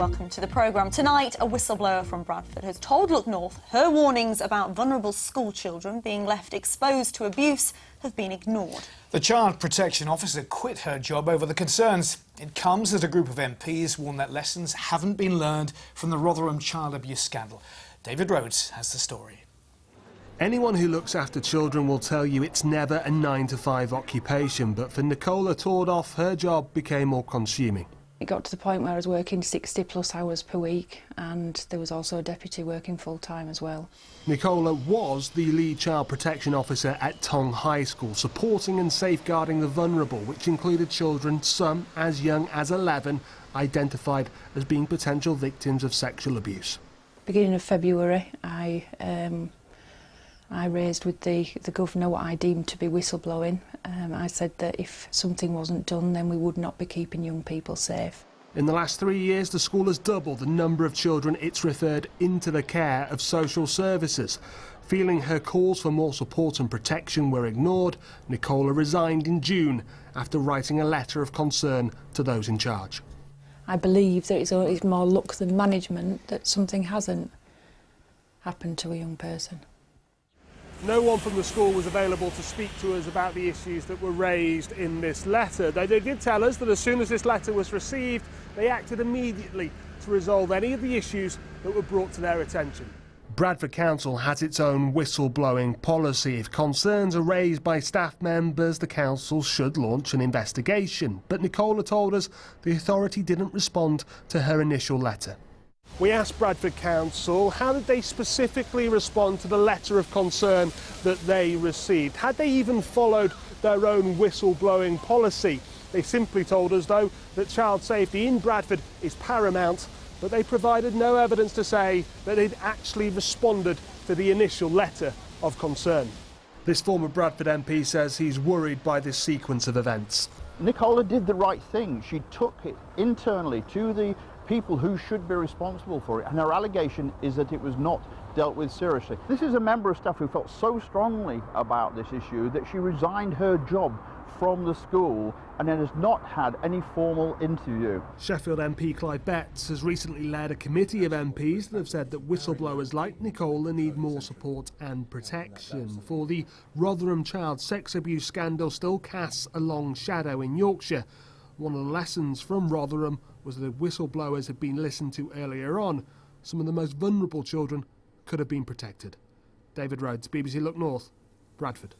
Welcome to the programme. Tonight, a whistleblower from Bradford has told Look North her warnings about vulnerable school children being left exposed to abuse have been ignored. The Child Protection Officer quit her job over the concerns. It comes as a group of MPs warn that lessons haven't been learned from the Rotherham child abuse scandal. David Rhodes has the story. Anyone who looks after children will tell you it's never a 9 to 5 occupation, but for Nicola Tordoff, her job became more consuming. It got to the point where I was working 60 plus hours per week and there was also a deputy working full time as well. Nicola was the lead child protection officer at Tong High School, supporting and safeguarding the vulnerable, which included children, some as young as 11, identified as being potential victims of sexual abuse. Beginning of February, I um, I raised with the, the governor what I deemed to be whistleblowing. Um, I said that if something wasn't done, then we would not be keeping young people safe. In the last three years, the school has doubled the number of children it's referred into the care of social services. Feeling her calls for more support and protection were ignored, Nicola resigned in June after writing a letter of concern to those in charge. I believe that it's, it's more luck than management that something hasn't happened to a young person. No one from the school was available to speak to us about the issues that were raised in this letter. Though they did tell us that as soon as this letter was received, they acted immediately to resolve any of the issues that were brought to their attention. Bradford Council has its own whistleblowing policy. If concerns are raised by staff members, the council should launch an investigation. But Nicola told us the authority didn't respond to her initial letter. We asked Bradford Council how did they specifically respond to the letter of concern that they received? Had they even followed their own whistleblowing policy? They simply told us, though, that child safety in Bradford is paramount, but they provided no evidence to say that they'd actually responded to the initial letter of concern. This former Bradford MP says he's worried by this sequence of events. Nicola did the right thing. She took it internally to the people who should be responsible for it. And her allegation is that it was not dealt with seriously. This is a member of staff who felt so strongly about this issue that she resigned her job from the school and then has not had any formal interview. Sheffield MP Clive Betts has recently led a committee of MPs that have said that whistleblowers like Nicola need more support and protection. For the Rotherham child sex abuse scandal still casts a long shadow in Yorkshire. One of the lessons from Rotherham was that whistleblowers had been listened to earlier on, some of the most vulnerable children could have been protected. David Rhodes, BBC Look North, Bradford.